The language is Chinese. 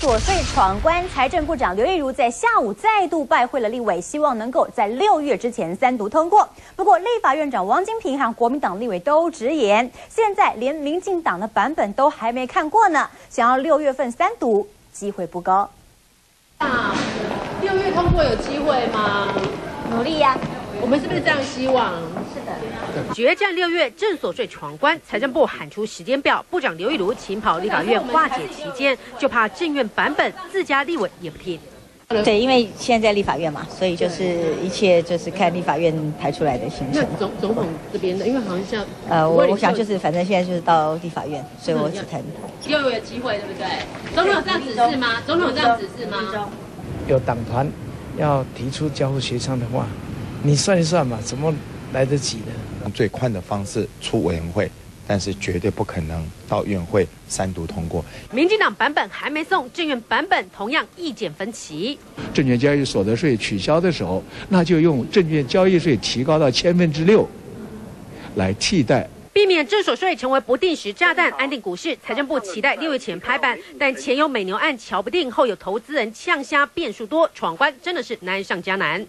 所税闯关，财政部长刘玉如在下午再度拜会了立委，希望能够在六月之前三读通过。不过，立法院长王金平和国民党立委都直言，现在连民进党的版本都还没看过呢，想要六月份三读机会不高。那六月通过有机会吗？努力呀！我们是不是这样希望？是的。决战六月正所税闯关，财政部喊出时间表，部长刘玉如请跑立法院化解期间，就怕政院版本自家立委也不听。对，因为现在在立法院嘛，所以就是一切就是看立法院排出来的行程。那总总统这边的，因为好像像呃，我我想就是反正现在就是到立法院，所以我只谈六月机会，对不对？总统有这样指示吗？总统有这样指示吗？有党团要提出交互协商的话。你算一算嘛，怎么来得及呢？用最快的方式出委员会，但是绝对不可能到院会三读通过。民进党版本还没送，政院版本同样意见分歧。证券交易所得税取消的时候，那就用证券交易税提高到千分之六来替代。避免正所税成为不定时炸弹，安定股市。财政部期待六月前拍板，但前有美牛案瞧不定，后有投资人呛虾变数多，闯关真的是难上加难。